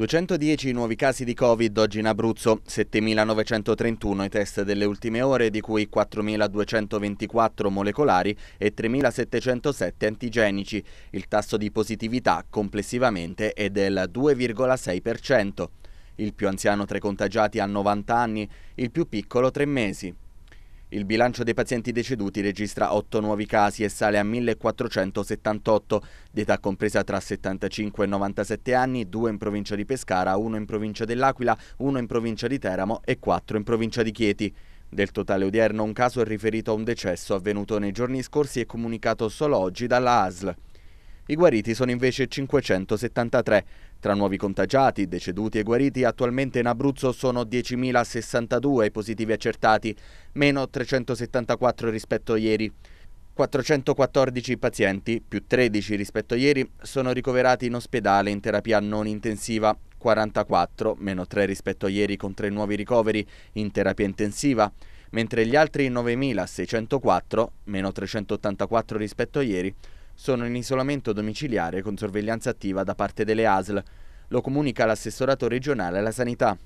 210 nuovi casi di Covid oggi in Abruzzo, 7.931 i test delle ultime ore, di cui 4.224 molecolari e 3.707 antigenici. Il tasso di positività complessivamente è del 2,6%. Il più anziano tra i contagiati ha 90 anni, il più piccolo 3 mesi. Il bilancio dei pazienti deceduti registra 8 nuovi casi e sale a 1478, di età compresa tra 75 e 97 anni, 2 in provincia di Pescara, 1 in provincia dell'Aquila, 1 in provincia di Teramo e 4 in provincia di Chieti. Del totale odierno un caso è riferito a un decesso avvenuto nei giorni scorsi e comunicato solo oggi dalla ASL. I guariti sono invece 573. Tra nuovi contagiati, deceduti e guariti, attualmente in Abruzzo sono 10.062 i positivi accertati, meno 374 rispetto a ieri. 414 pazienti, più 13 rispetto a ieri, sono ricoverati in ospedale in terapia non intensiva, 44, meno 3 rispetto a ieri con 3 nuovi ricoveri in terapia intensiva, mentre gli altri 9.604, meno 384 rispetto a ieri, sono in isolamento domiciliare con sorveglianza attiva da parte delle ASL. Lo comunica l'assessorato regionale alla sanità.